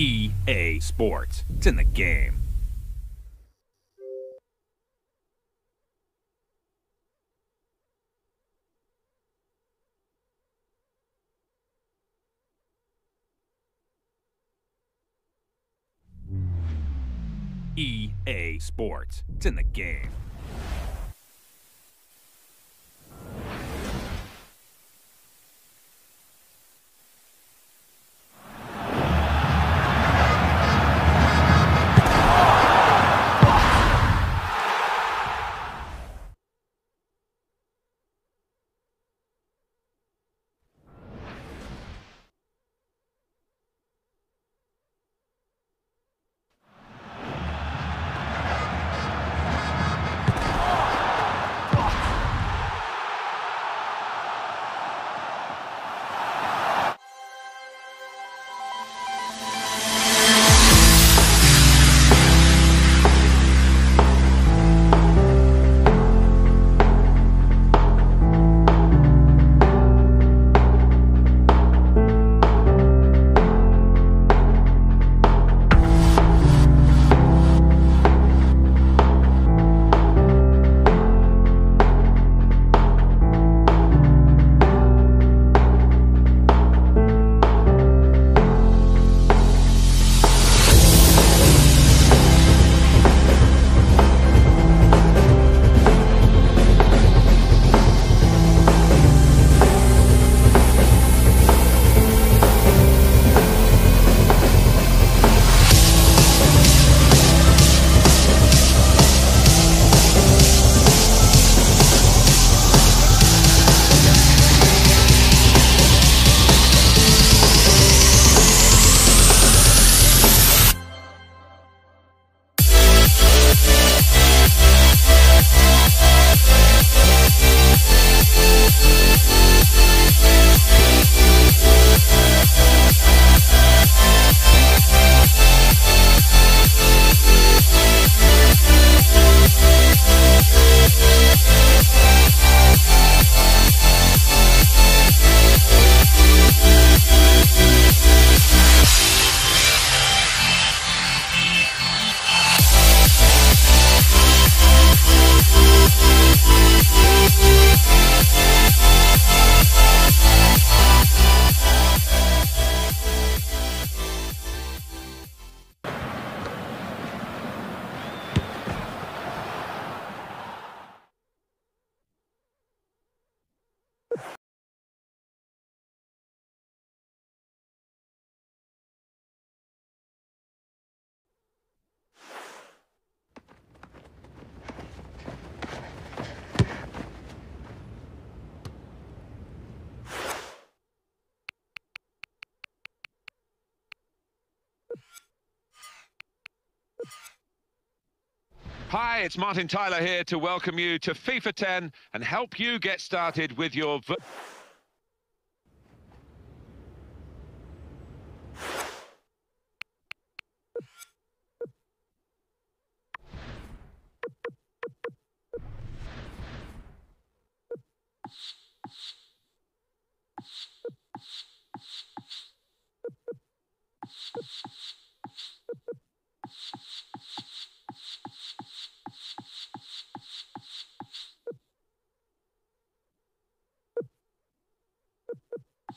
EA Sports. It's in the game. EA Sports. It's in the game. Hi, it's Martin Tyler here to welcome you to FIFA 10 and help you get started with your...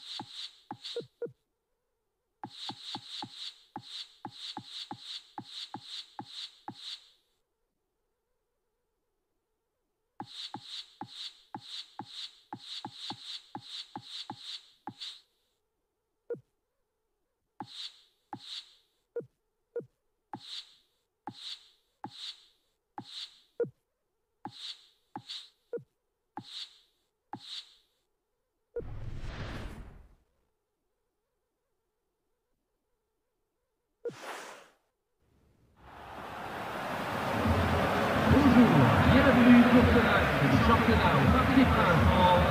you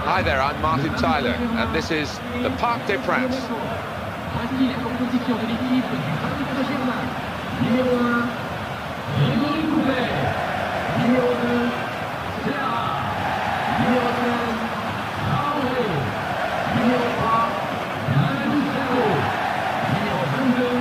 Hi there, I'm Martin Tyler, and this is the Parc des Princes. Voici la composition de l'équipe du Paris Saint-Germain. Numéro 1, Grégory Coupet. Numéro 2, Ceará. Numéro 13, Traoré. Numéro 3, Mamadou Sakho. Numéro 22,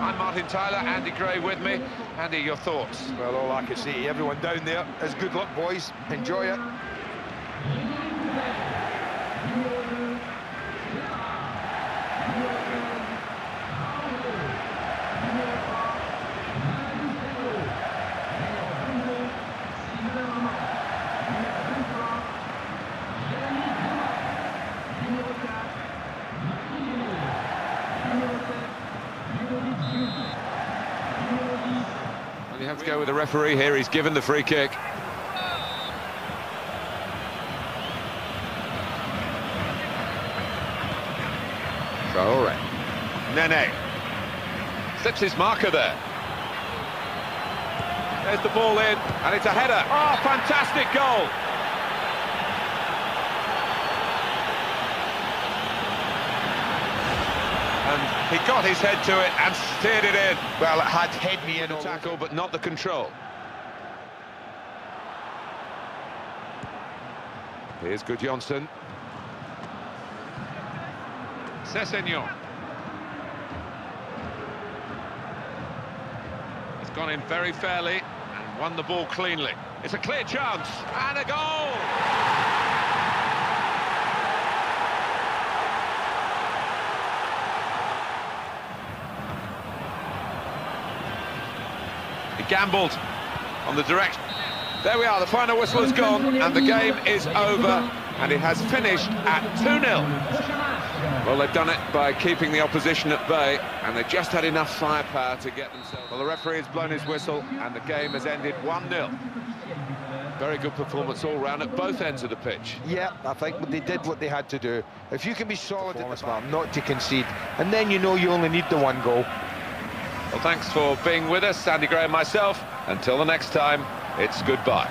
I'm Martin Tyler, Andy Gray with me. Andy, your thoughts? Well, all I can see, everyone down there is good luck, boys. Enjoy it. Well, you have to go with the referee here. He's given the free kick. Traore. Nene. Slips his marker there. There's the ball in, and it's a header. Oh, fantastic goal! And he got his head to it and steered it in. Well, it had head me in The tackle, but not the control. Here's Gudjonsson. Sessegnon. He's gone in very fairly and won the ball cleanly. It's a clear chance and a goal! He gambled on the direct. There we are, the final whistle has gone and the game is over and it has finished at 2-0. Well, they've done it by keeping the opposition at bay and they just had enough firepower to get themselves... Well, the referee has blown his whistle and the game has ended 1-0. Very good performance all round at both ends of the pitch. Yeah, I think they did what they had to do. If you can be solid at the back, not to concede, and then you know you only need the one goal. Well, thanks for being with us, Andy Gray and myself. Until the next time, it's goodbye.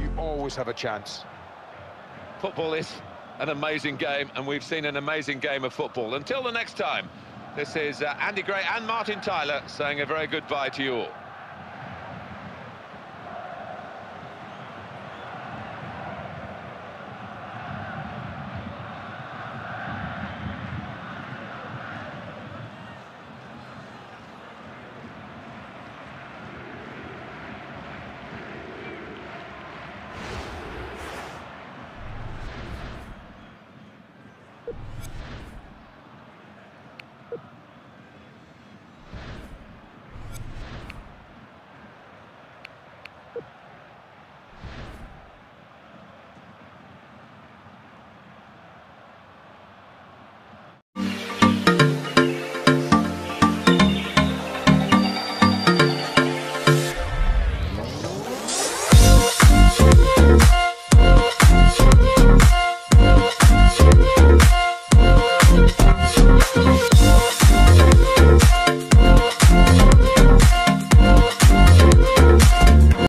You always have a chance. Football is an amazing game, and we've seen an amazing game of football. Until the next time, this is uh, Andy Gray and Martin Tyler saying a very goodbye to you all.